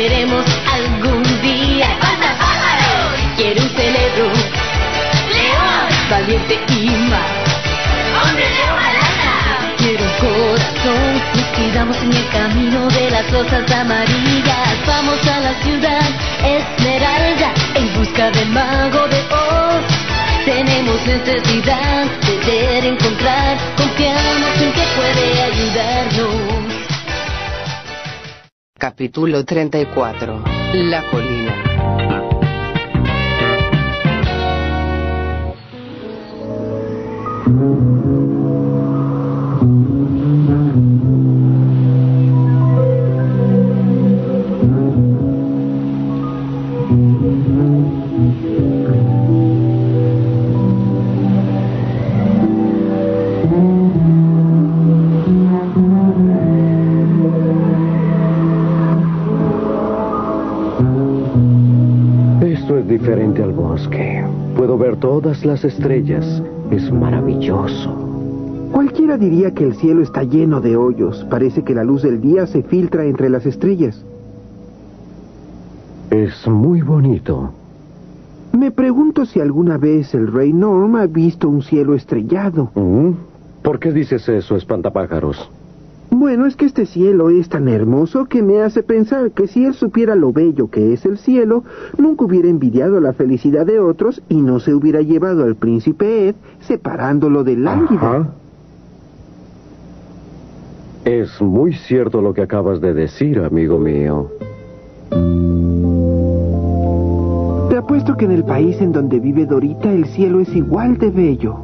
veremos algún día. pájaros Quiero un cerebro, león, valiente y más. Hombre Quiero un corazón, nos quedamos en el camino de las rosas amarillas. Vamos a la ciudad esmeralda en busca del mago de Oz. Tenemos necesidad de encontrar, confiamos en que puede ayudarnos. Capítulo 34. La colina. Todas las estrellas. Es maravilloso. Cualquiera diría que el cielo está lleno de hoyos. Parece que la luz del día se filtra entre las estrellas. Es muy bonito. Me pregunto si alguna vez el rey Norm ha visto un cielo estrellado. ¿Mm? ¿Por qué dices eso, espantapájaros? Bueno, es que este cielo es tan hermoso que me hace pensar que si él supiera lo bello que es el cielo, nunca hubiera envidiado la felicidad de otros y no se hubiera llevado al príncipe Ed separándolo del lánguido. Es muy cierto lo que acabas de decir, amigo mío. Te apuesto que en el país en donde vive Dorita el cielo es igual de bello.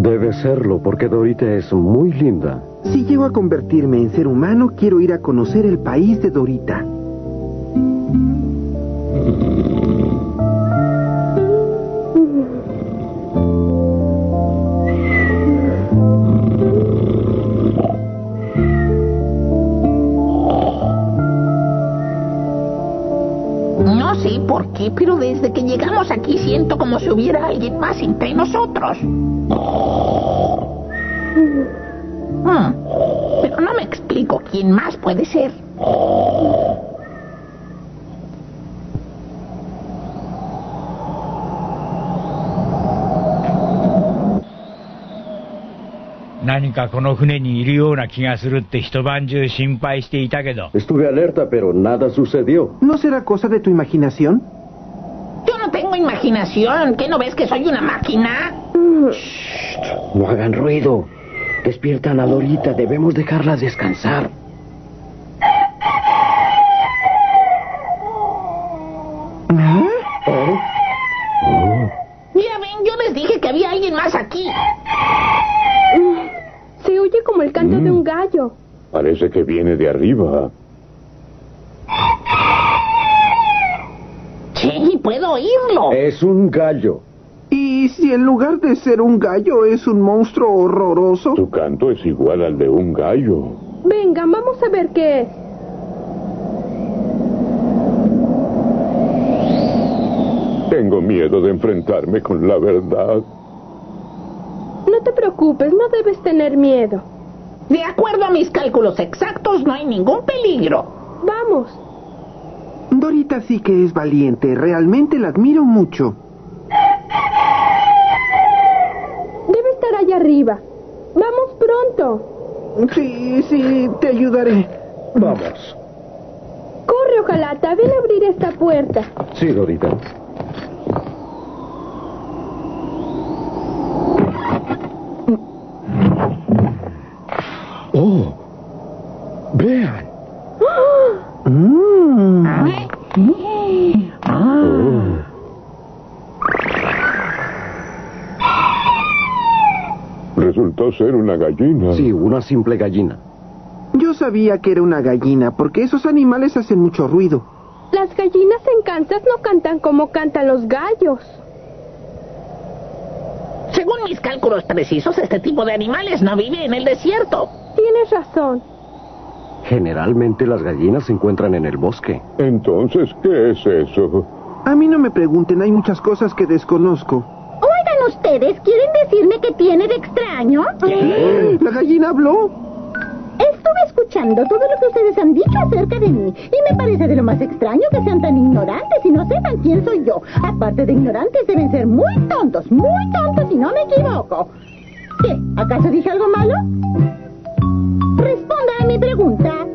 Debe serlo, porque Dorita es muy linda. Si llego a convertirme en ser humano, quiero ir a conocer el país de Dorita. No sé por qué, pero desde que llegamos aquí siento como si hubiera alguien más entre nosotros. Hmm, Pero no me explico quién más puede ser. "何かこの船にいるような気がするって一晩中心配していたけど Estuve alerta, pero nada sucedió. ¿No será cosa de tu imaginación? Yo no tengo imaginación. ¿Qué no ves que soy una máquina? No hagan ruido. Despiertan a Dorita. Debemos dejarla descansar. ¿Eh? Mira, ven, yo les dije que había alguien más aquí. Se oye como el canto de un gallo. Parece que viene de arriba. Sí, puedo oírlo. Es un gallo. ¿Y si en lugar de ser un gallo es un monstruo horroroso? Su canto es igual al de un gallo. Vengan, vamos a ver qué es. Tengo miedo de enfrentarme con la verdad. No te preocupes, no debes tener miedo. De acuerdo a mis cálculos exactos, no hay ningún peligro. Vamos. Dorita sí que es valiente. Realmente la admiro mucho. Allá arriba. Vamos pronto. Sí, sí, te ayudaré. Vamos. Corre, ojalata, ven a abrir esta puerta. Sí, Dorita. Oh, vean. Mm. Oh. Resultó ser una gallina. Sí, una simple gallina. Yo sabía que era una gallina, porque esos animales hacen mucho ruido. Las gallinas en Kansas no cantan como cantan los gallos. Según mis cálculos precisos, este tipo de animales no vive en el desierto. Tienes razón. Generalmente las gallinas se encuentran en el bosque. Entonces, ¿qué es eso? A mí no me pregunten, hay muchas cosas que desconozco. Ustedes, ¿quieren decirme qué tiene de extraño? ¿La gallina habló? Es estuve escuchando todo lo que ustedes han dicho acerca de mí y me parece de lo más extraño que sean tan ignorantes y no sepan quién soy yo. Aparte de ignorantes, deben ser muy tontos, muy tontos si no me equivoco. ¿Qué? ¿Acaso dije algo malo? Responda a mi pregunta.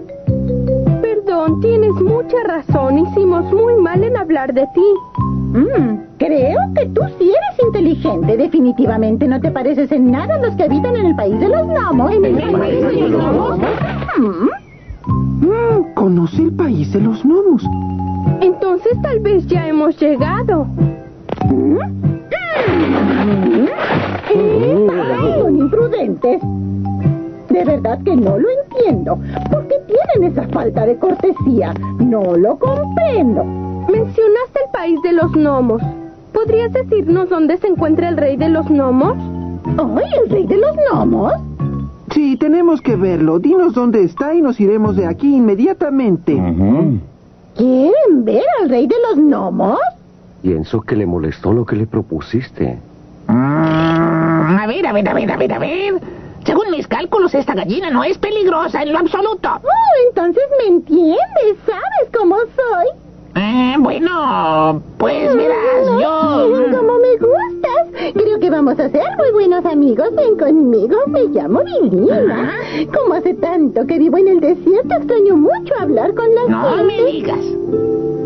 Perdón, tienes mucha razón. Hicimos muy mal en hablar de ti. Mm, creo que tú sí eres inteligente. Definitivamente no te pareces en nada a los que habitan en el país de los gnomos. ¿En el país de los gnomos? Mm. Mm, conoce el país de los gnomos. Entonces tal vez ya hemos llegado. Son imprudentes. De verdad que no lo entiendo. ¿Por qué tienen esa falta de cortesía? No lo comprendo. Mencionaste el país de los gnomos. ¿Podrías decirnos dónde se encuentra el rey de los gnomos? ¿Ay, el rey de los gnomos? Sí, tenemos que verlo. Dinos dónde está y nos iremos de aquí inmediatamente. ¿Quieren ver al rey de los gnomos? Pienso que le molestó lo que le propusiste. Mm, a ver, a ver, a ver, a ver, a ver. Según mis cálculos, esta gallina no es peligrosa en lo absoluto. Oh, entonces me entiendes. ¿Sabes cómo soy? Eh, bueno, pues verás, Ay, yo... Como me gustas. Creo que vamos a ser muy buenos amigos. Ven conmigo. Me llamo Vilina. Como hace tanto que vivo en el desierto, extraño mucho hablar con la No gente. me digas.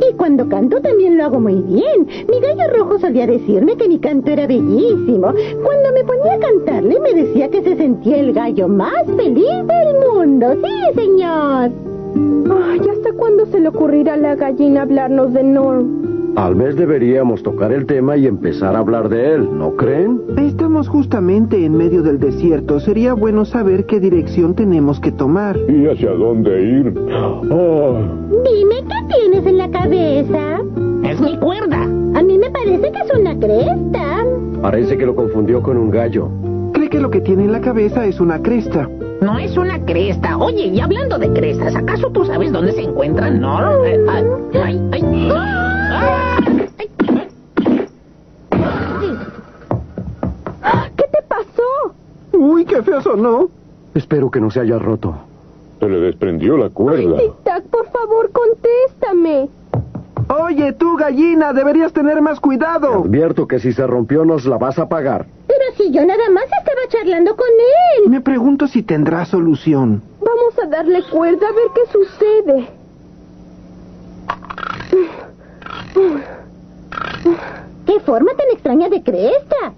Y cuando canto también lo hago muy bien. Mi gallo rojo solía decirme que mi canto era bellísimo. Cuando me ponía a cantarle me decía que se sentía el gallo más feliz del mundo. Sí, señor. Ay, ¿hasta cuándo se le ocurrirá a la gallina hablarnos de Norm? Tal vez deberíamos tocar el tema y empezar a hablar de él, ¿no creen? Estamos justamente en medio del desierto. Sería bueno saber qué dirección tenemos que tomar. ¿Y hacia dónde ir? Ah, Dime qué tienes en la cabeza. Es mi cuerda. A mí me parece que es una cresta. Parece que lo confundió con un gallo. Cree que lo que tiene en la cabeza es una cresta. No es una cresta. Oye, y hablando de crestas, ¿acaso tú sabes dónde se encuentran? Eh, ay, ay, ay. ¿Qué te pasó? Uy, qué feo sonó. Espero que no se haya roto. se le desprendió la cuerda. Tic Tac, por favor, contéstame. Oye, tú, gallina, deberías tener más Te cuidado. advierto que si se rompió nos la vas a pagar. Pero si yo nada más estaba charlando con él. Me pregunto si tendrá solución. Vamos a darle cuerda a ver qué sucede. ¿Qué forma tan extraña de cresta?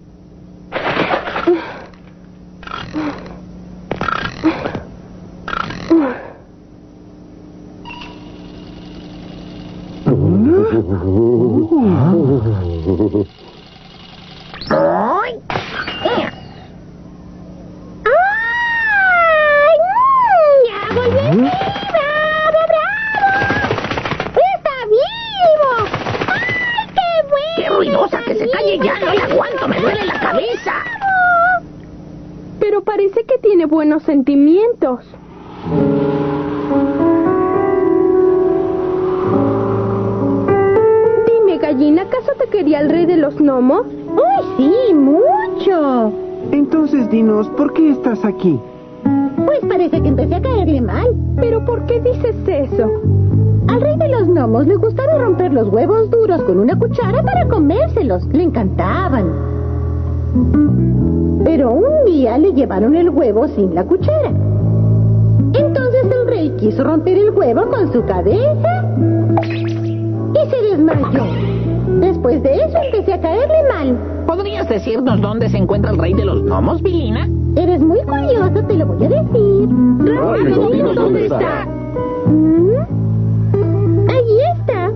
Sin la cuchara. Entonces el rey quiso romper el huevo con su cabeza y se desmayó. Después de eso empecé a caerle mal. ¿Podrías decirnos dónde se encuentra el rey de los gnomos, Vilina? Eres muy curioso, te lo voy a decir. Rápido, dinos dónde está. ¿Mm? Allí está.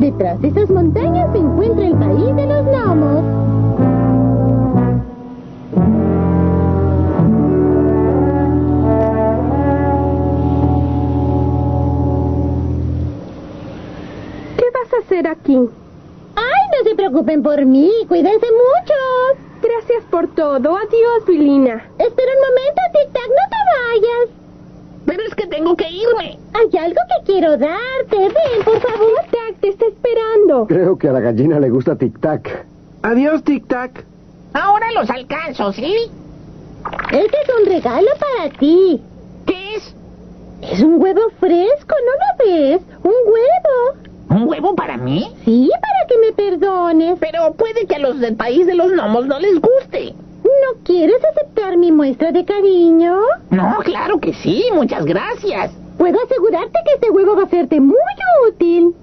Detrás de esas montañas se encuentra el país de los gnomos. Gallina le gusta tic-tac. Adiós, Tic Tac. Ahora los alcanzo, ¿sí? Este es un regalo para ti. ¿Qué es? Es un huevo fresco, ¿no lo ves? Un huevo. ¿Un huevo para mí? Sí, para que me perdones. Pero puede que a los del país de los gnomos no les guste. ¿No quieres aceptar mi muestra de cariño? No, claro que sí, muchas gracias. Puedo asegurarte que este huevo va a serte muy útil.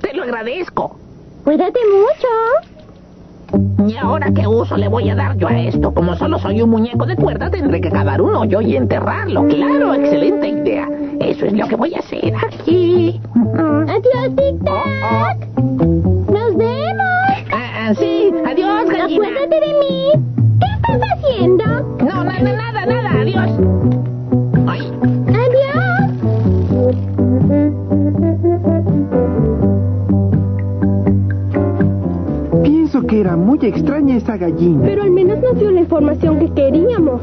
Te lo agradezco. Cuídate mucho. ¿Y ahora qué uso le voy a dar yo a esto? Como solo soy un muñeco de cuerda, tendré que cavar un hoyo y enterrarlo. Claro, excelente idea. Eso es lo que voy a hacer aquí. Adiós, Tic Tac. Nos vemos. Ah, sí, adiós, gallina. Acuérdate de mí. ¿Qué estás haciendo? No, nada, nada, nada, adiós. Ay, Adiós. Pienso que era muy extraña esa gallina. Pero al menos nos dio la información que queríamos.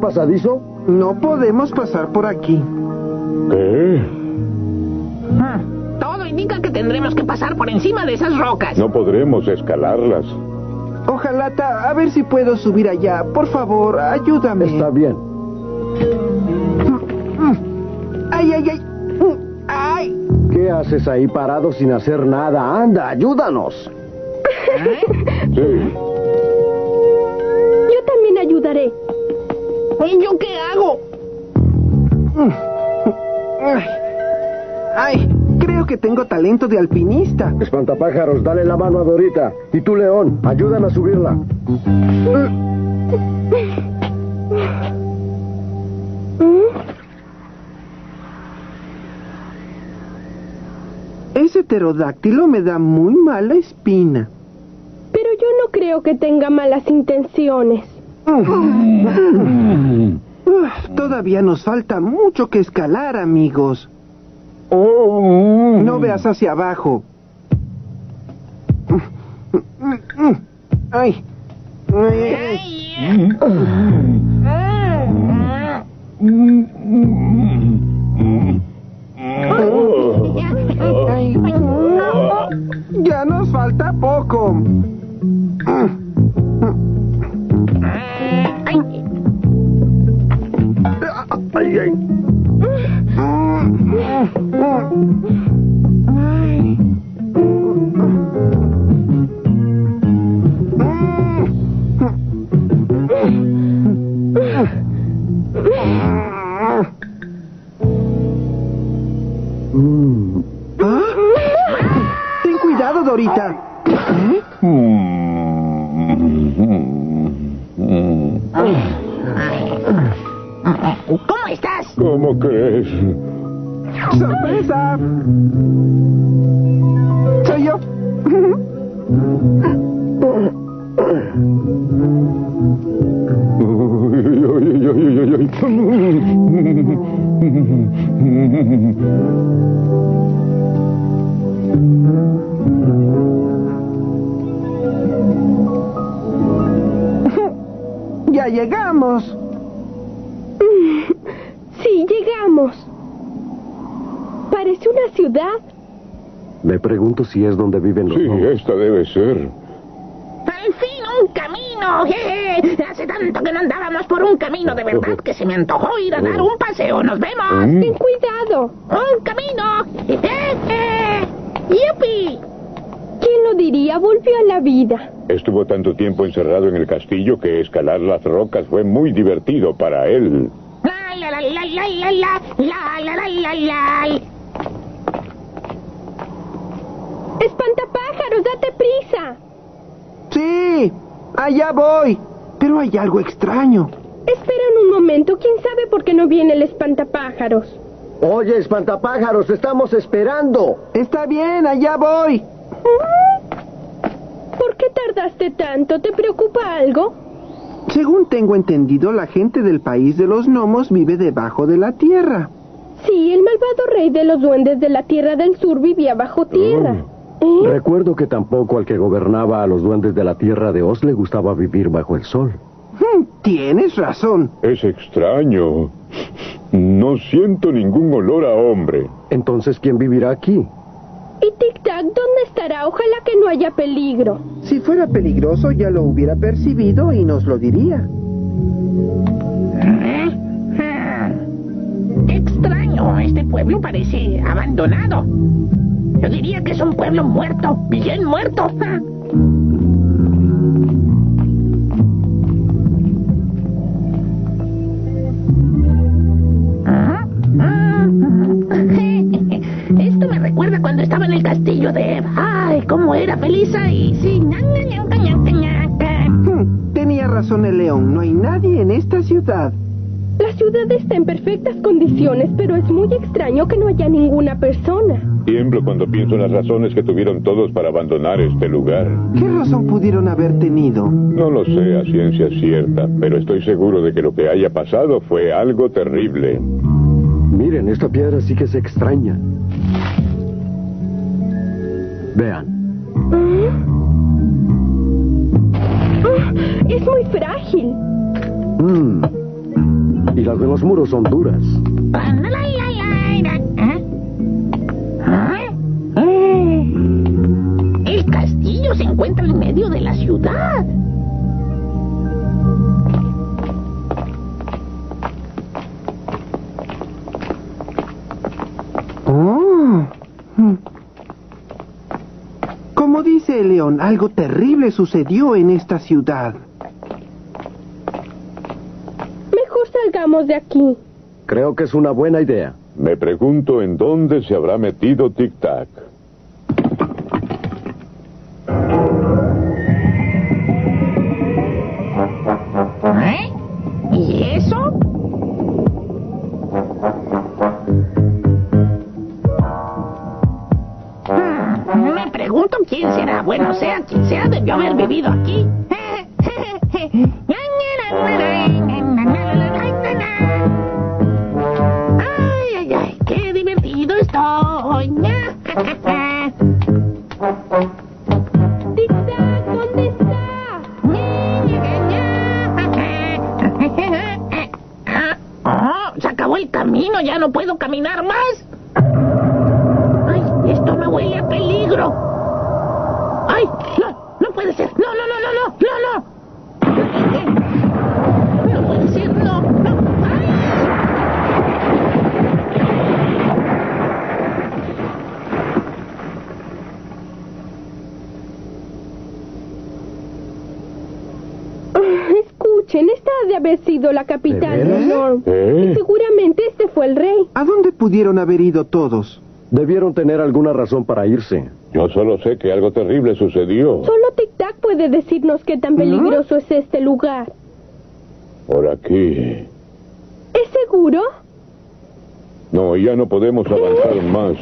¿Encontraste algún pasadizo? No podemos pasar por aquí. ¿Qué? Ah, Todo indica que tendremos que pasar por encima de esas rocas. No podremos escalarlas. Ojalá, ta- a ver si puedo subir allá. Por favor, ayúdame. Está bien. ¡Ay, ay, ay! ¡Ay! ¿Qué haces ahí parado sin hacer nada? Anda, ayúdanos. Sí. ¿Y yo qué hago? ¡Ay! ¡Ay! Creo que tengo talento de alpinista. Espantapájaros, dale la mano a Dorita. Y tú, León, ayúdame a subirla. Ese pterodáctilo me da muy mala espina. Pero yo no creo que tenga malas intenciones. Todavía nos falta mucho que escalar, amigos. No veas hacia abajo. Ay. Ya nos falta poco. Ay, ay. escalar las rocas fue muy divertido para él. ¡Espantapájaros, date prisa! Sí, allá voy. Pero hay algo extraño. Esperen un momento, quién sabe por qué no viene el espantapájaros. Oye, espantapájaros, estamos esperando. Está bien, allá voy. ¿Por qué tardaste tanto? ¿Te preocupa algo? Según tengo entendido, la gente del país de los gnomos vive debajo de la tierra. Sí, el malvado rey de los duendes de la Tierra del Sur vivía bajo tierra. ¿Eh? Recuerdo que tampoco al que gobernaba a los duendes de la tierra de Oz le gustaba vivir bajo el sol. Hmm, Tienes razón. Es extraño. No siento ningún olor a hombre. Entonces, ¿quién vivirá aquí? ¿Y Tic Tac dónde estará? Ojalá que no haya peligro. Si fuera peligroso, ya lo hubiera percibido y nos lo diría. ¡Qué extraño! Este pueblo parece abandonado. Yo diría que es un pueblo muerto, bien muerto. Castillo de Eva. ¡Ay, cómo era feliz ahí! Sí. Hmm, Tenía razón el león, no hay nadie en esta ciudad. La ciudad está en perfectas condiciones, pero es muy extraño que no haya ninguna persona. Tiemblo cuando pienso en las razones que tuvieron todos para abandonar este lugar. ¿Qué razón pudieron haber tenido? No lo sé a ciencia cierta, pero estoy seguro de que lo que haya pasado fue algo terrible. Miren, esta piedra sí que es extraña. Vean, Ah, Es muy frágil. Mm. Y las de los muros son duras. El castillo se encuentra en medio de la ciudad. Oh. Dice el león, algo terrible sucedió en esta ciudad. Mejor salgamos de aquí. Creo que es una buena idea. Me pregunto en dónde se habrá metido Tic Tac. Bueno, sea quien sea, debió haber vivido aquí. Haber ido todos? Debieron tener alguna razón para irse. Yo solo sé que algo terrible sucedió. Solo Tic Tac puede decirnos qué tan peligroso es este lugar. Por aquí. ¿Es seguro? No, ya no podemos avanzar más.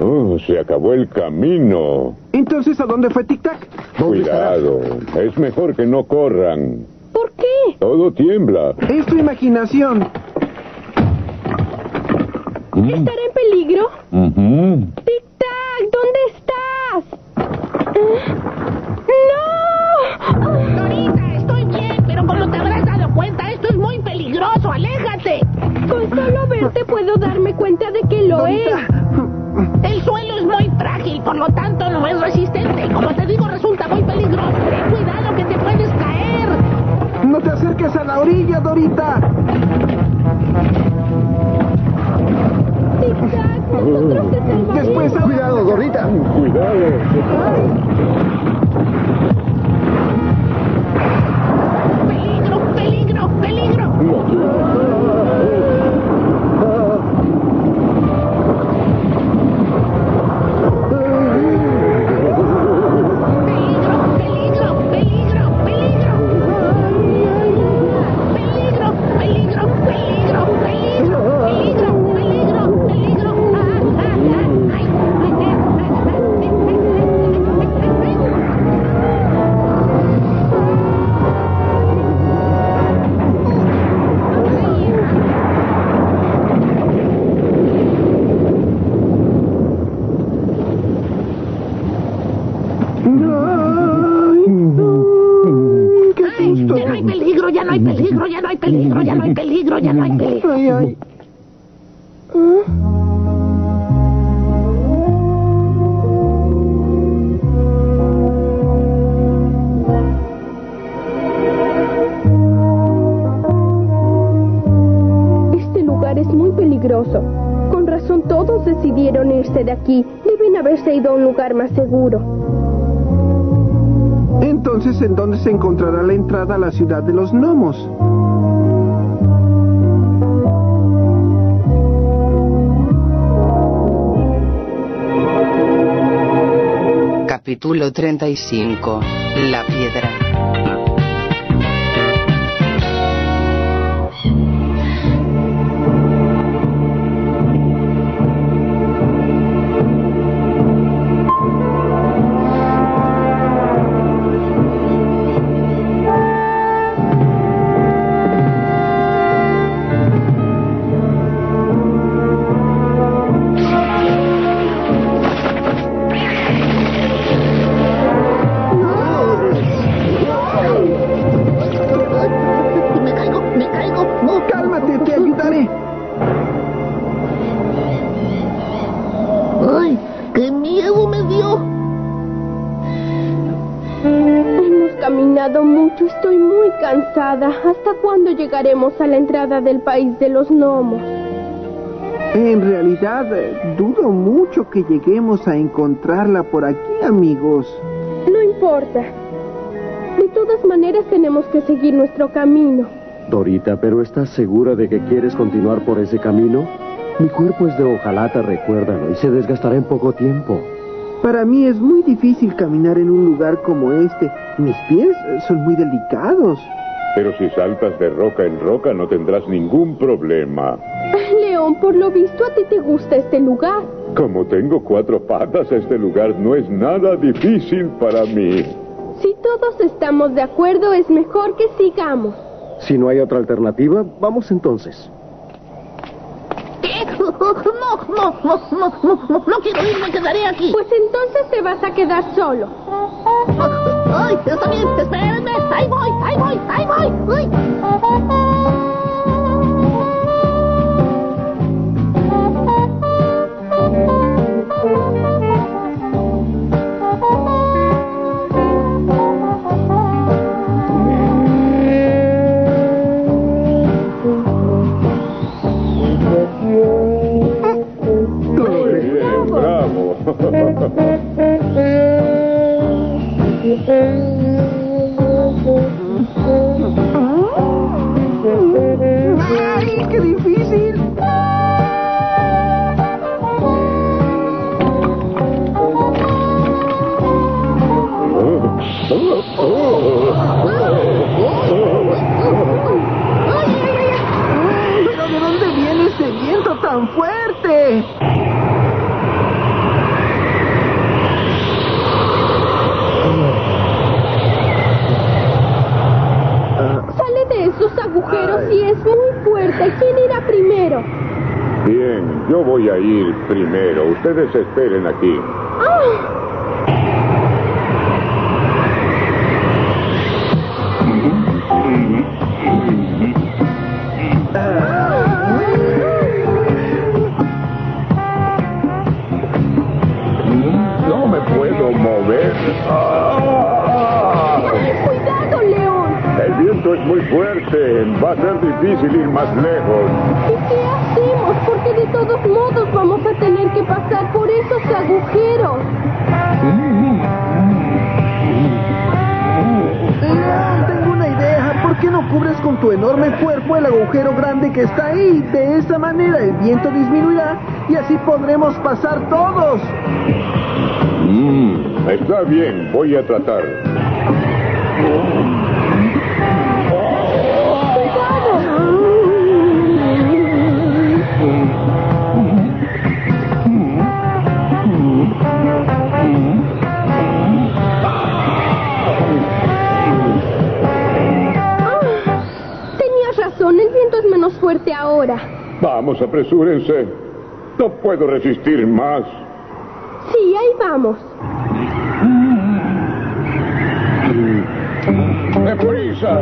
Oh, se acabó el camino. Entonces, ¿a dónde fue Tic Tac? Cuidado. Es mejor que no corran. ¿Por qué? Todo tiembla. Es tu imaginación. ¿Estará en peligro? Uh. Tic-tac, ¿dónde estás? ¡No! Dorita, estoy bien, pero como te habrás dado cuenta, esto es muy peligroso. ¡Aléjate! Con solo verte puedo darme cuenta de que lo es. El suelo es muy frágil, por lo tanto no es resistente. Como te digo, resulta muy peligroso. Ten cuidado que te puedes caer. No te acerques a la orilla, Dorita. Tic-tac. Después, cuidado, Dorita. Cuidado. Peligro, peligro, peligro. Peligro, se encontrará la entrada a la ciudad de los gnomos? Capítulo 35. La piedra. Del país de los gnomos? En realidad, eh, dudo mucho que lleguemos a encontrarla por aquí, amigos. No importa. De todas maneras tenemos que seguir nuestro camino. Dorita, ¿pero estás segura de que quieres continuar por ese camino? Mi cuerpo es de hojalata, recuérdalo, y se desgastará en poco tiempo. Para mí es muy difícil caminar en un lugar como este. Mis pies eh, son muy delicados. Pero si saltas de roca en roca no tendrás ningún problema. León, por lo visto a ti te gusta este lugar. Como tengo cuatro patas, este lugar no es nada difícil para mí. Si todos estamos de acuerdo, es mejor que sigamos. Si no hay otra alternativa, vamos entonces. No, no, no, no, no, no, no quiero ir, me quedaré aquí. Pues entonces te vas a quedar solo. おい、強さみ、強さやるん。だサイボーイ、サイボーイ、サイボーイおいブラボー ¡Ay, agujero si es muy fuerte? ¿Quién irá primero? Bien, yo voy a ir primero. Ustedes esperen aquí. Ah. No me puedo mover. Cuidado, León. El viento es muy fuerte. Va a ser difícil ir más lejos. ¿Y qué hacemos? Porque de todos modos vamos a tener que pasar por esos agujeros. León, tengo una idea. ¿Por qué no cubres con tu enorme cuerpo el agujero grande que está ahí? De esa manera el viento disminuirá y así podremos pasar todos. Mm, está bien, voy a tratar. Ahora. Vamos, apresúrense. No puedo resistir más. Sí, ahí vamos. ¡Deprisa!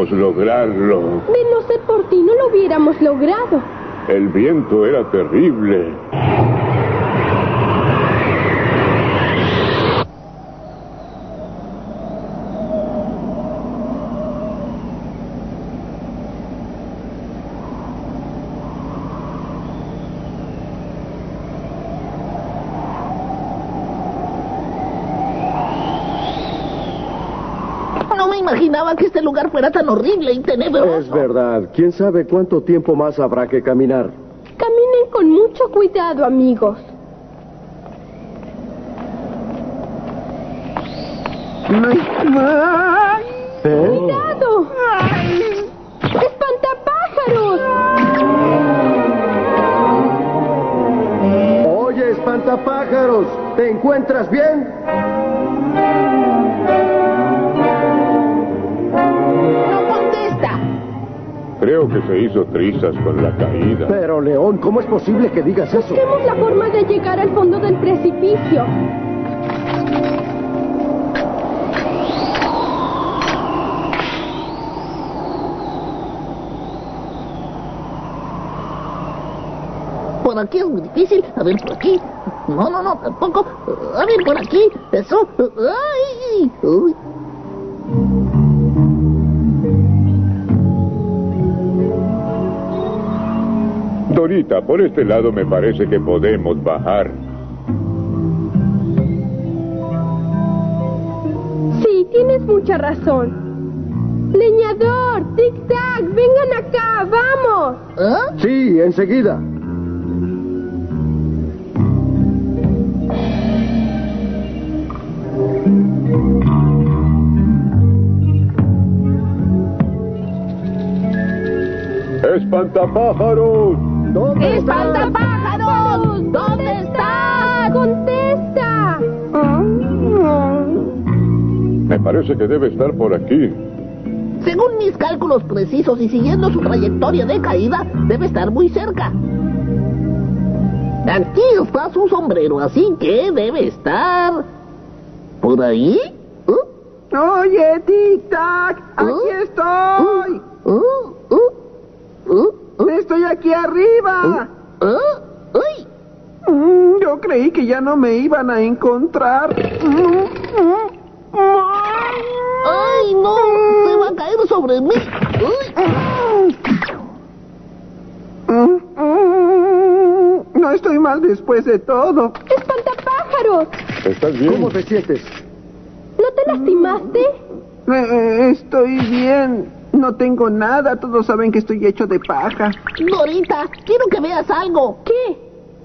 Pudimos lograrlo. De no ser por ti, no lo hubiéramos logrado. El viento era terrible. No me imaginaba que este lugar fuera tan horrible y tenebroso. Es verdad. ¿Quién sabe cuánto tiempo más habrá que caminar? Caminen con mucho cuidado, amigos. ¿Eh? ¡Cuidado! ¡Espantapájaros! Oye, espantapájaros, ¿te encuentras bien? Creo que se hizo trizas con la caída. Pero, León, ¿cómo es posible que digas eso? Busquemos la forma de llegar al fondo del precipicio. Por aquí es muy difícil. A ver, por aquí. No, no, no, tampoco. A ver, por aquí. Eso. ¡Ay! Uy. Dorita, por este lado me parece que podemos bajar. Sí, tienes mucha razón. Leñador, tic-tac, vengan acá, vamos. ¿Ah? Sí, enseguida. ¡Espantapájaros! ¿Dónde ¡Espantapájaros! ¿Dónde está? ¡Contesta! Me parece que debe estar por aquí. Según mis cálculos precisos y siguiendo su trayectoria de caída, debe estar muy cerca. Aquí está su sombrero, así que debe estar... ¿Por ahí? ¿Uh? Oye, tic-tac, aquí ¿Eh? estoy. ¿Uh? Estoy aquí arriba. ¡Uy! Mm, Yo creí que ya no me iban a encontrar. ¡Ay, no! ¡Se va a caer sobre mí! ¡Uy! No estoy mal después de todo. ¡Espantapájaros! ¿Estás bien? ¿Cómo te sientes? ¿No te lastimaste? Eh, eh, estoy bien. No tengo nada. Todos saben que estoy hecho de paja. Dorita, quiero que veas algo. ¿Qué?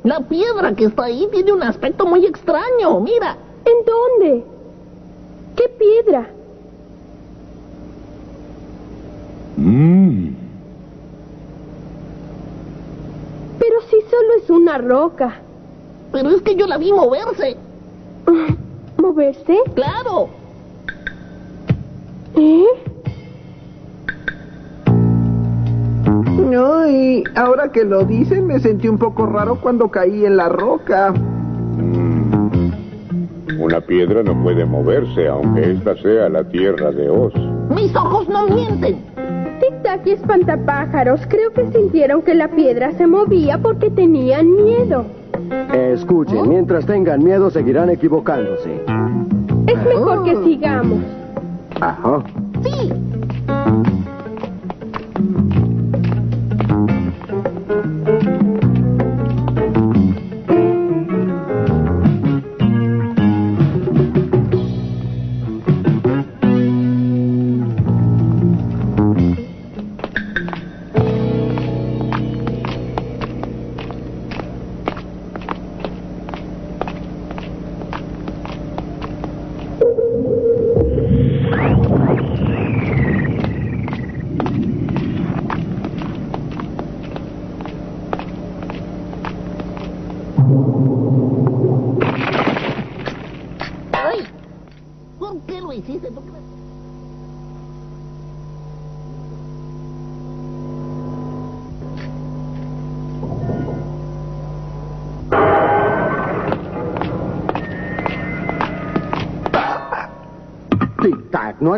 La piedra que está ahí tiene un aspecto muy extraño. Mira. ¿En dónde? ¿Qué piedra? Mm. solo es una roca. Pero es que yo la vi moverse. ¿Moverse? ¡Claro! ¿Eh? Ay, ahora que lo dicen, me sentí un poco raro cuando caí en la roca. Mm. Una piedra no puede moverse, aunque esta sea la tierra de Oz. ¡Mis ojos no mienten! Tic-tac y espantapájaros creo que sintieron que la piedra se movía porque tenían miedo. Escuchen, mientras tengan miedo seguirán equivocándose. Es mejor que sigamos. Ajá. ¡Sí!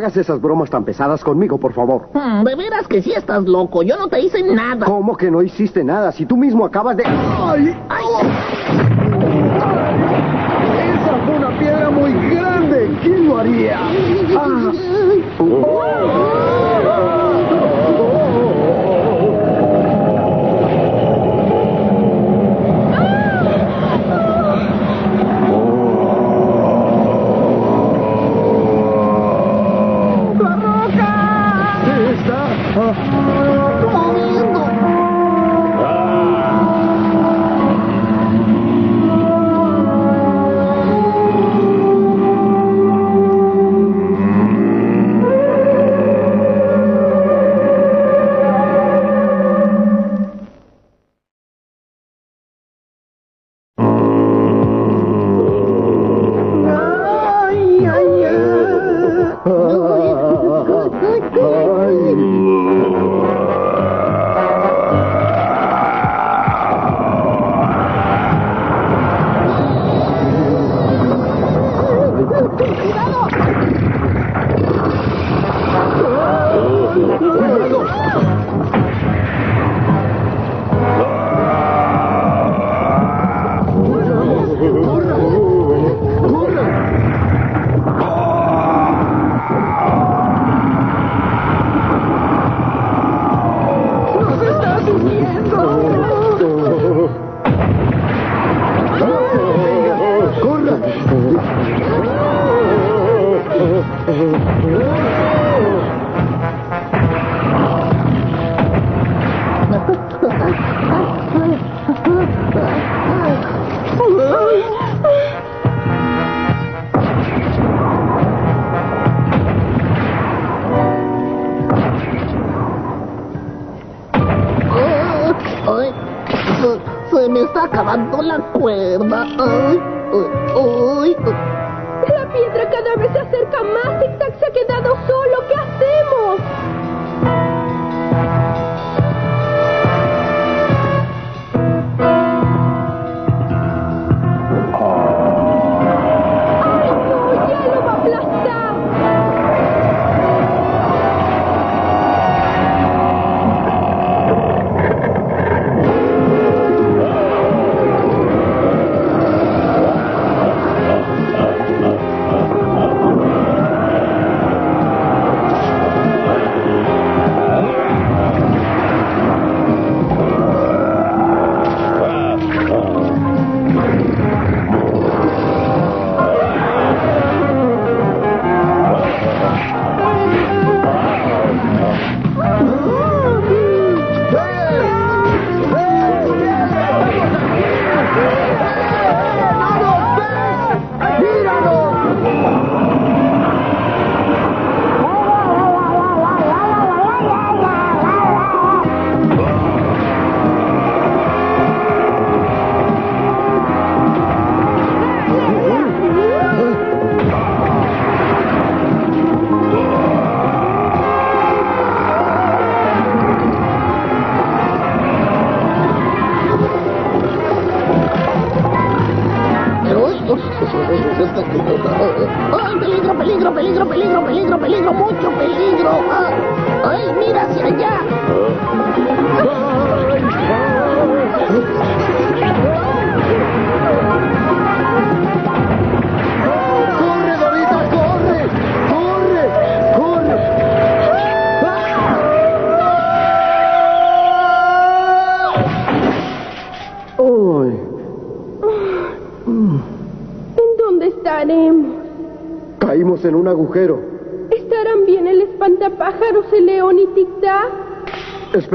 Hagas esas bromas tan pesadas conmigo, por favor. Hmm, de veras que sí estás loco. Yo no te hice nada. ¿Cómo que no hiciste nada? Si tú mismo acabas de... ¡Ay! ¡Ay! ¡Esa fue una piedra muy grande! ¿Quién lo haría?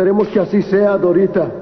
Esperemos que así sea, Dorita.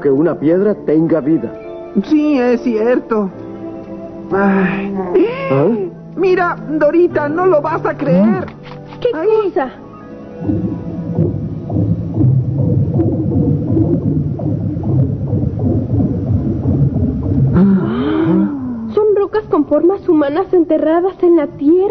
Que una piedra tenga vida. Sí, es cierto. Ay. ¿Ah? Mira, Dorita, no lo vas a creer. ¿Qué cosa? Son rocas con formas humanas enterradas en la tierra.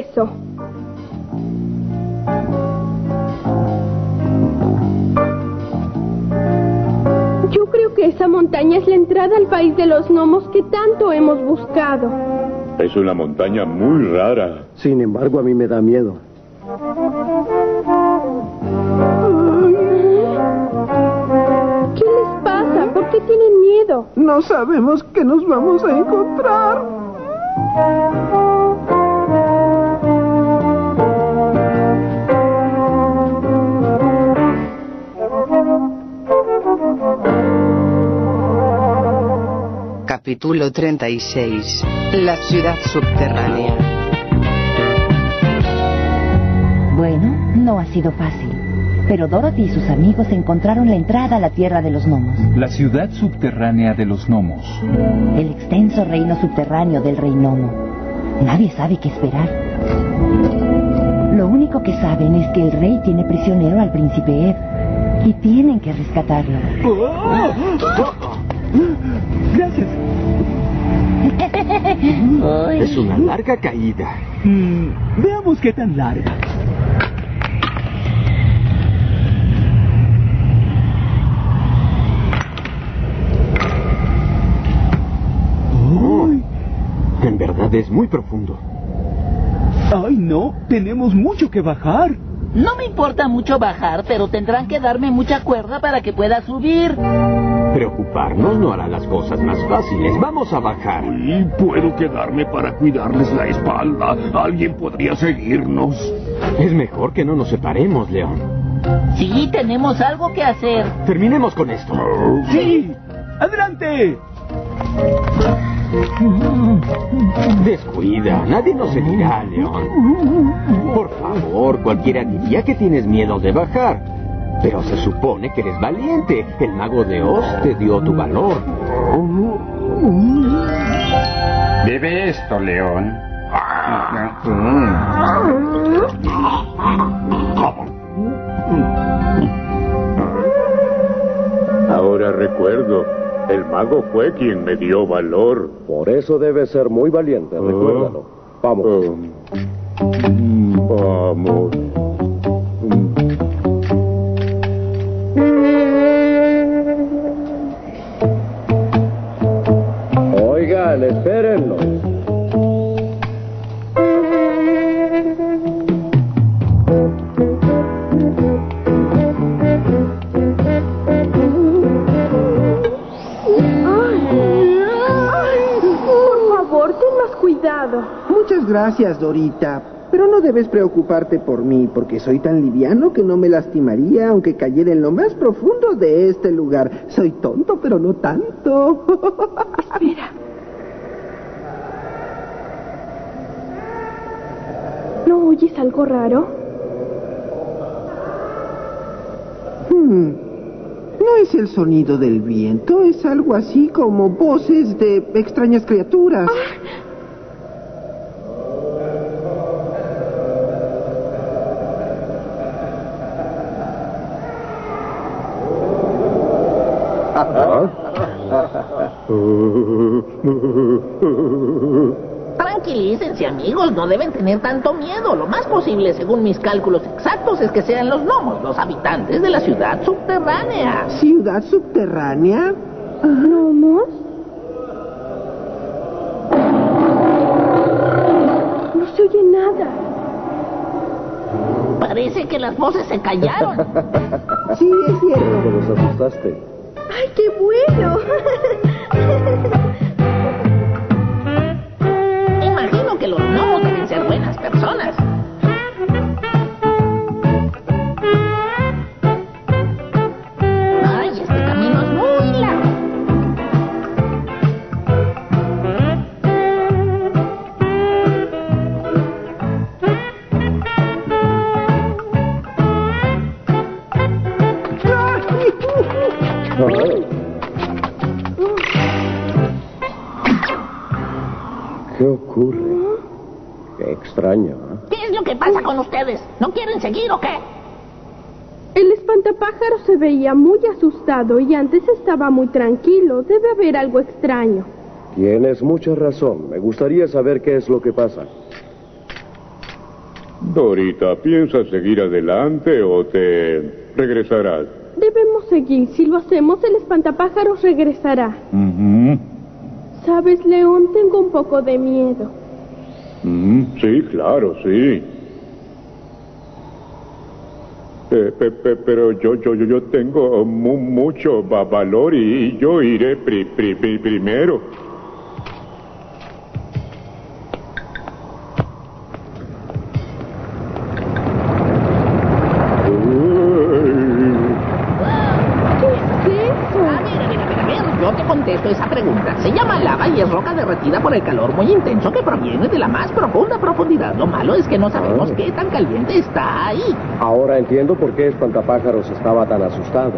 Eso? Yo creo que esa montaña es la entrada al país de los gnomos que tanto hemos buscado. Es una montaña muy rara. Sin embargo, a mí me da miedo. ¿Qué les pasa? ¿Por qué tienen miedo? No sabemos qué nos vamos a encontrar. Capítulo 36. La ciudad subterránea. Bueno, no ha sido fácil. Pero Dorothy y sus amigos encontraron la entrada a la tierra de los gnomos. La ciudad subterránea de los gnomos. El extenso reino subterráneo del rey gnomo. Nadie sabe qué esperar. Lo único que saben es que el rey tiene prisionero al príncipe Ed. Y tienen que rescatarlo. Gracias. Es una larga caída. Mm, veamos qué tan larga. En verdad es muy profundo. Ay, no, tenemos mucho que bajar. No me importa mucho bajar, pero tendrán que darme mucha cuerda para que pueda subir. Preocuparnos no hará las cosas más fáciles. Vamos a bajar. Y puedo quedarme para cuidarles la espalda. Alguien podría seguirnos. Es mejor que no nos separemos, León. Sí, tenemos algo que hacer. Terminemos con esto. Sí, adelante. Descuida, nadie nos seguirá, León. Por favor, cualquiera diría que tienes miedo de bajar. Pero se supone que eres valiente. El mago de Oz te dio tu valor. Bebe esto, León. Ahora recuerdo, el mago fue quien me dio valor. Por eso debes ser muy valiente, recuérdalo. Vamos. Mm, Vamos. Oigan, espérenlo. Por favor, ten más cuidado. Muchas gracias, Dorita. Pero no debes preocuparte por mí, porque soy tan liviano que no me lastimaría aunque cayera en lo más profundo de este lugar. Soy tonto, pero no tanto. Espera. ¿No oyes algo raro? Hmm. No es el sonido del viento, es algo así como voces de extrañas criaturas. Tranquilícense, amigos, no deben tener tanto miedo. Lo más posible, según mis cálculos exactos, es que sean los gnomos, los habitantes de la ciudad subterránea. ¿Ciudad subterránea? ¿Gnomos? No se oye nada. Parece que las voces se callaron. Sí, es cierto. Te los asustaste. ¡Ay, qué bueno! ¿Eh? ¿Qué es lo que pasa con ustedes? ¿No quieren seguir o qué? El espantapájaro se veía muy asustado y antes estaba muy tranquilo. Debe haber algo extraño. Tienes mucha razón. Me gustaría saber qué es lo que pasa. Dorita, ¿piensas seguir adelante o te regresarás? Debemos seguir. Si lo hacemos, el espantapájaros regresará. Sabes, León, tengo un poco de miedo. Mm, sí, claro, sí. Eh, pe- pe- pero yo, yo, yo, tengo mu- mucho va- valor y yo iré pri- pri- pri- primero. Derretida por el calor muy intenso que proviene de la más profunda profundidad. Lo malo es que no sabemos qué tan caliente está ahí. Ahora entiendo por qué Espantapájaros estaba tan asustado.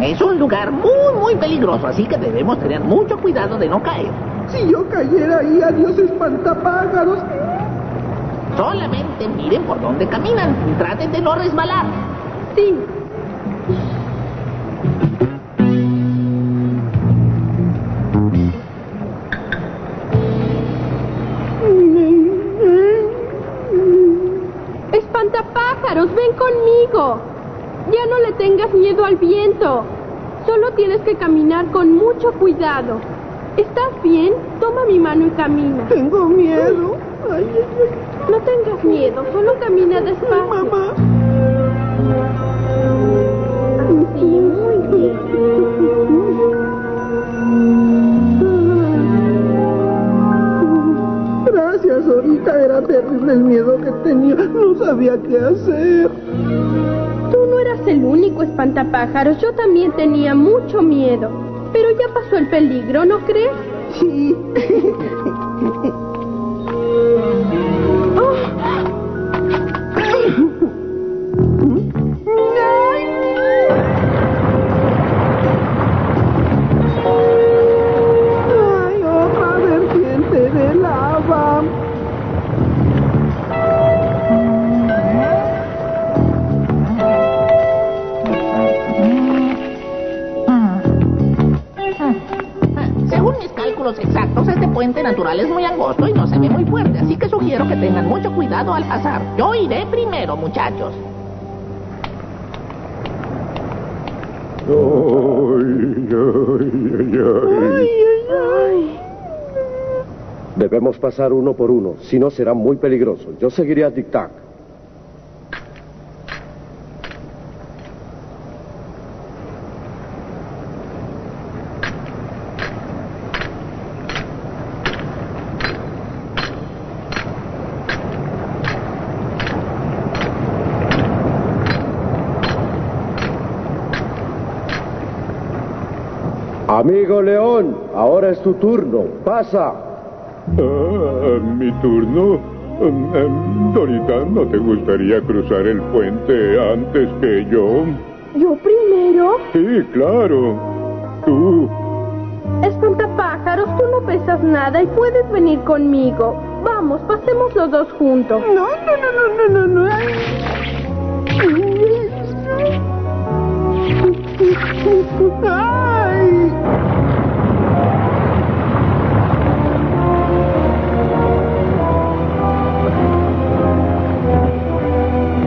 Es un lugar muy, muy peligroso, así que debemos tener mucho cuidado de no caer. Si yo cayera ahí, adiós espantapájaros. Solamente miren por dónde caminan y traten de no resbalar. Sí. Ya no le tengas miedo al viento. Solo tienes que caminar con mucho cuidado. ¿Estás bien? Toma mi mano y camina. Tengo miedo. Ay, ay, ay. No tengas miedo, solo camina despacio. Mamá. Sí, muy bien. Gracias, ahorita era terrible el miedo que tenía. No sabía qué hacer. El único espantapájaros, yo también tenía mucho miedo. Pero ya pasó el peligro, ¿no crees? Sí. natural es muy angosto y no se ve muy fuerte, así que sugiero que tengan mucho cuidado al pasar. Yo iré primero, muchachos. Ay, ay, ay, ay. Debemos pasar uno por uno, si no será muy peligroso. Yo seguiré a Tic Tac. Amigo León, ahora es tu turno. Pasa. Ah, mi turno. Em, em, Dorita, ¿no te gustaría cruzar el puente antes que yo? ¿Yo primero? Sí, claro. Tú. Espantapájaros, tú no pesas nada y puedes venir conmigo. Vamos, pasemos los dos juntos. No, no, no, no, no, no, no. ¡Ay!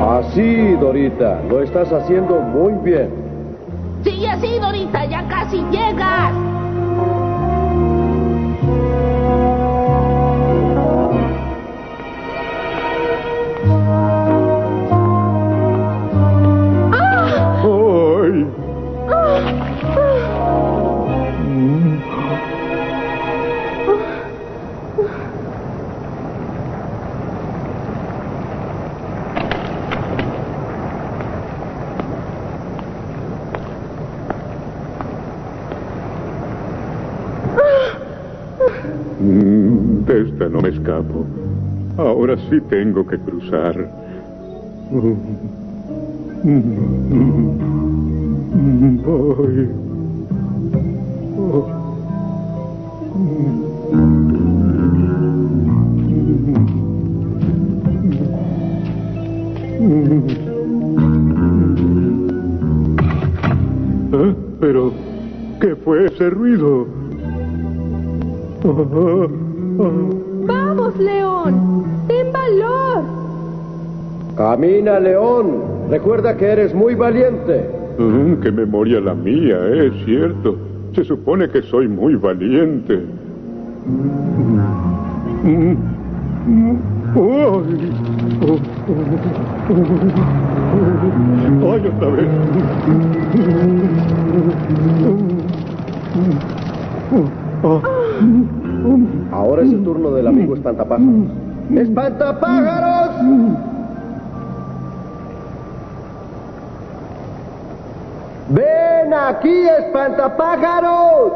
Así, Dorita, lo estás haciendo muy bien. Sí, así, Dorita, ya casi llegas. Escapo. Ahora sí tengo que cruzar. Ay. ¿Eh? Pero, ¿qué fue ese ruido? ¡Vamos, León! ¡Ten valor! Camina, León. Recuerda que eres muy valiente. Mm, qué memoria la mía, ¿eh? es cierto. Se supone que soy muy valiente. Mm, mm, ay, oh, oh, ay, otra vez. Ah, Ahora es el turno del amigo espantapájaros. ¡Espantapájaros! ¡Ven aquí, espantapájaros!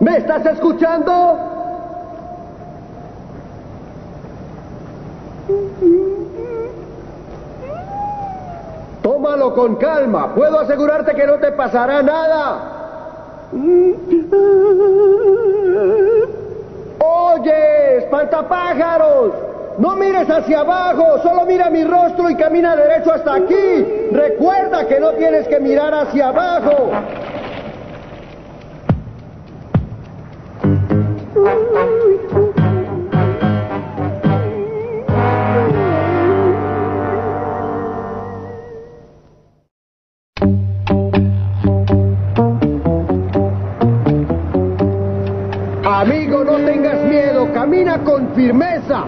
¿Me estás escuchando? Tómalo con calma. Puedo asegurarte que no te pasará nada. Oye, espantapájaros. No mires hacia abajo, solo mira mi rostro y camina derecho hasta aquí. Recuerda que no tienes que mirar hacia abajo. Firmeza.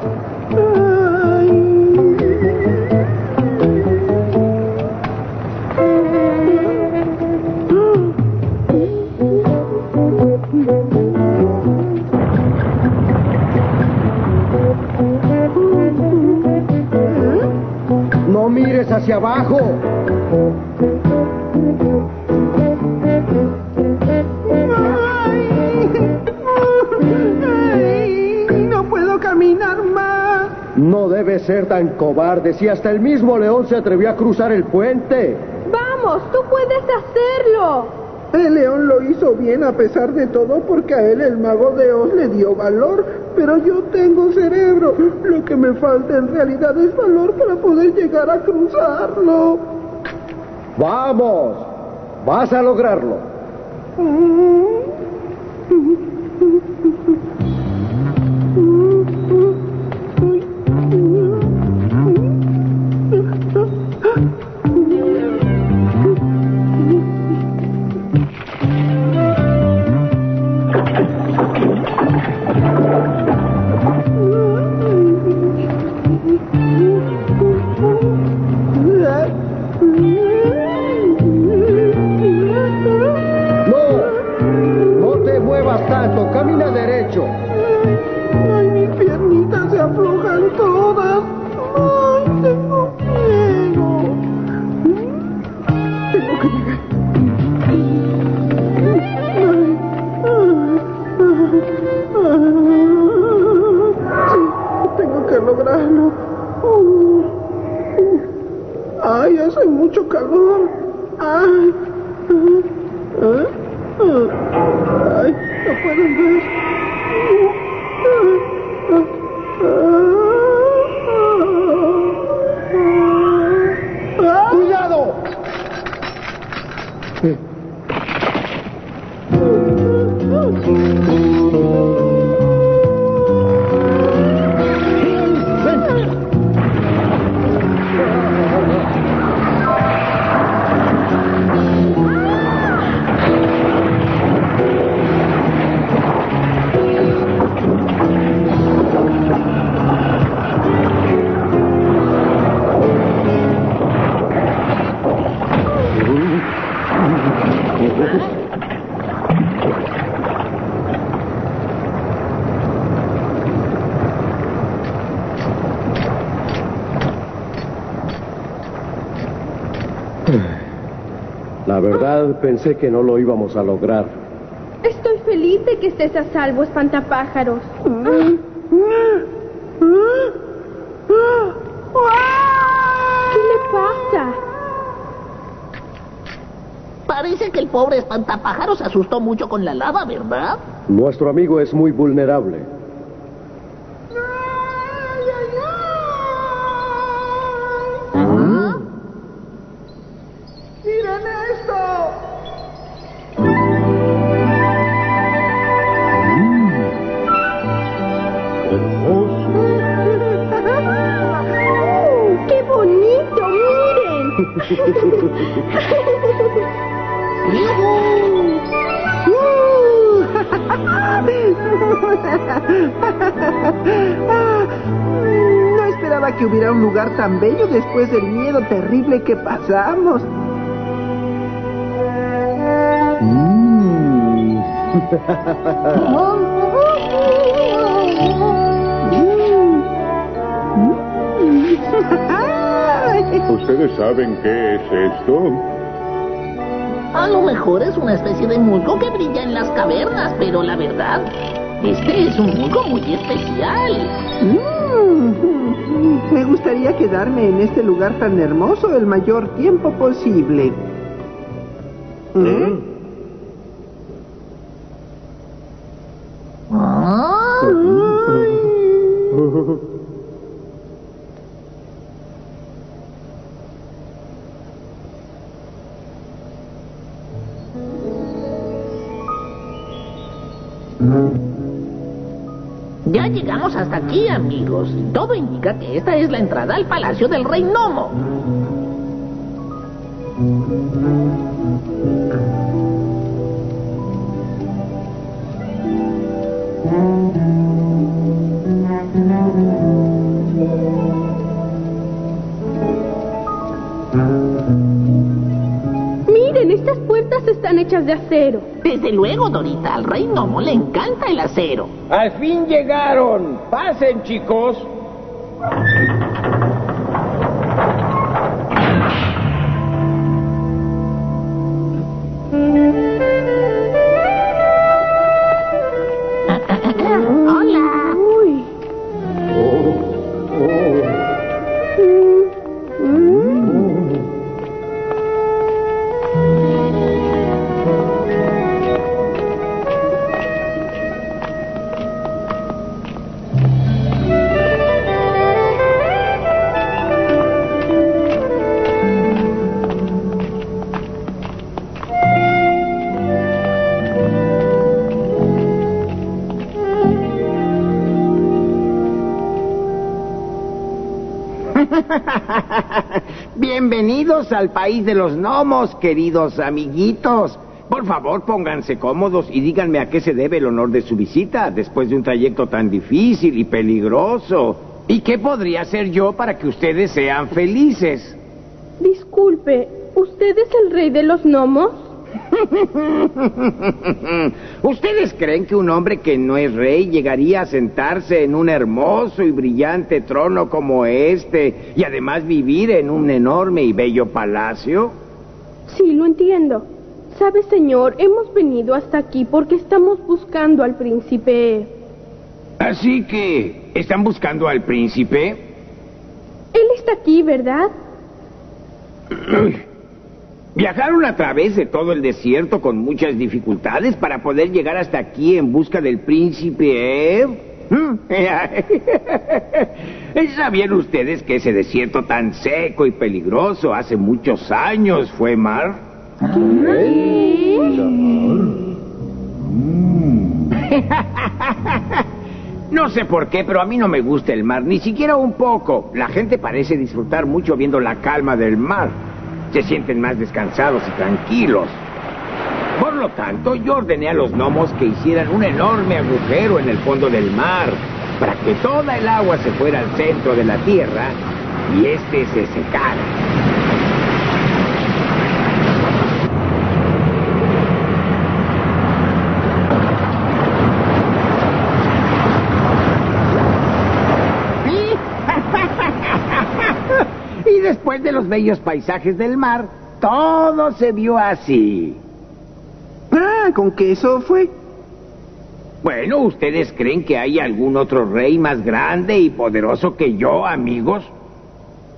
No mires hacia abajo. Debes ser tan cobarde si hasta el mismo león se atrevió a cruzar el puente. ¡Vamos! ¡Tú puedes hacerlo! El león lo hizo bien a pesar de todo porque a él el mago de Oz le dio valor. Pero yo tengo cerebro. Lo que me falta en realidad es valor para poder llegar a cruzarlo. Vamos, vas a lograrlo. La verdad, pensé que no lo íbamos a lograr. Estoy feliz de que estés a salvo, espantapájaros. ¿Qué le pasa? Parece que el pobre espantapájaro se asustó mucho con la lava, ¿verdad? Nuestro amigo es muy vulnerable. Lugar tan bello después del miedo terrible que pasamos. ¿Ustedes saben qué es esto? A lo mejor es una especie de musgo que brilla en las cavernas, pero la verdad, este es un musgo muy especial. Mm, Me gustaría quedarme en este lugar tan hermoso el mayor tiempo posible. ¿Mm? Ya llegamos hasta aquí, amigos. Todo indica que esta es la entrada al Palacio del Rey Gnomo. Hechas de acero. Desde luego, Dorita, al Rey Gnomo le encanta el acero. Al fin llegaron. Pasen, chicos. Bienvenidos al país de los gnomos, queridos amiguitos. Por favor, pónganse cómodos y díganme a qué se debe el honor de su visita después de un trayecto tan difícil y peligroso. ¿Y qué podría hacer yo para que ustedes sean felices? Disculpe, ¿usted es el rey de los gnomos? ¿Ustedes creen que un hombre que no es rey llegaría a sentarse en un hermoso y brillante trono como este y además vivir en un enorme y bello palacio? Sí, lo entiendo. Sabe, señor, hemos venido hasta aquí porque estamos buscando al príncipe. Así que, ¿están buscando al príncipe? Él está aquí, ¿verdad? Viajaron a través de todo el desierto con muchas dificultades para poder llegar hasta aquí en busca del príncipe. ¿eh? ¿Sabían ustedes que ese desierto tan seco y peligroso hace muchos años fue mar? No sé por qué, pero a mí no me gusta el mar, ni siquiera un poco. La gente parece disfrutar mucho viendo la calma del mar. Se sienten más descansados y tranquilos. Por lo tanto, yo ordené a los gnomos que hicieran un enorme agujero en el fondo del mar para que toda el agua se fuera al centro de la tierra y este se secara. Y después de los bellos paisajes del mar, Todo se vio así. Ah, con que eso fue. Bueno, ¿ustedes creen que hay algún otro rey más grande y poderoso que yo, amigos?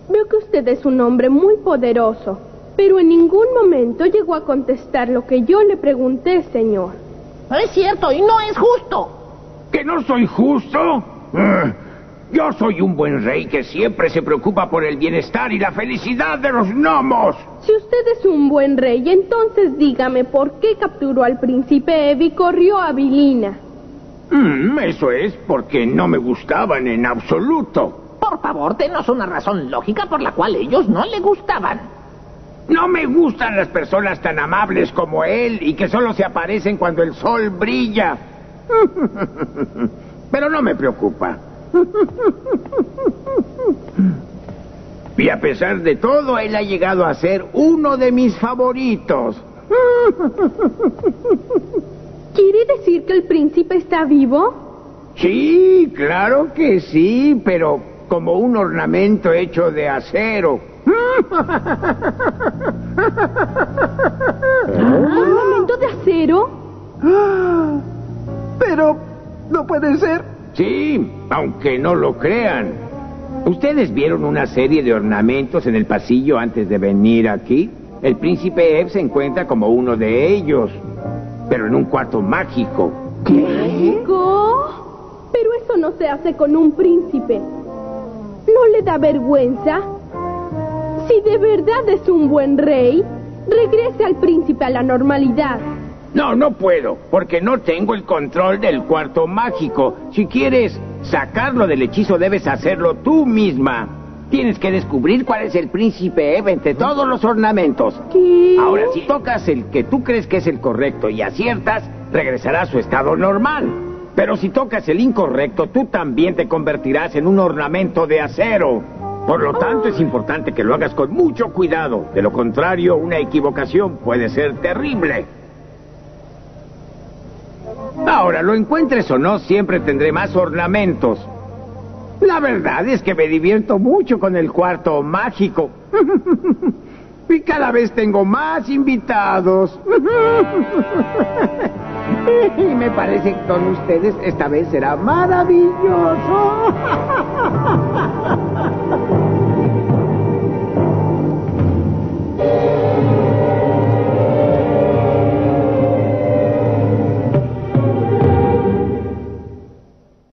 Veo que usted es un hombre muy poderoso, pero en ningún momento llegó a contestar lo que yo le pregunté, señor. Es cierto, y no es justo. ¿Que no soy justo? Yo soy un buen rey que siempre se preocupa por el bienestar y la felicidad de los gnomos. Si usted es un buen rey, entonces dígame por qué capturó al príncipe Ev y corrió a Vilina. Mm, eso es porque no me gustaban en absoluto. Por favor, denos una razón lógica por la cual ellos no le gustaban. No me gustan las personas tan amables como él y que solo se aparecen cuando el sol brilla. Pero no me preocupa. Y a pesar de todo, él ha llegado a ser uno de mis favoritos. ¿Quiere decir que el príncipe está vivo? Sí, claro que sí, pero como un ornamento hecho de acero. ¿Ornamento de acero? Pero no puede ser. Sí, aunque no lo crean. ¿Ustedes vieron una serie de ornamentos en el pasillo antes de venir aquí? El príncipe Eve se encuentra como uno de ellos, pero en un cuarto mágico. ¿Mágico? Pero eso no se hace con un príncipe. ¿No le da vergüenza? Si de verdad es un buen rey, regrese al príncipe a la normalidad. No, no puedo, porque no tengo el control del cuarto mágico. Si quieres sacarlo del hechizo, debes hacerlo tú misma. Tienes que descubrir cuál es el príncipe Eve entre todos los ornamentos. Ahora, si tocas el que tú crees que es el correcto y aciertas, regresará a su estado normal. Pero si tocas el incorrecto, tú también te convertirás en un ornamento de acero. Por lo tanto, es importante que lo hagas con mucho cuidado. De lo contrario, una equivocación puede ser terrible. Ahora, lo encuentres o no, siempre tendré más ornamentos. La verdad es que me divierto mucho con el cuarto mágico. y cada vez tengo más invitados. y me parece que con ustedes esta vez será maravilloso.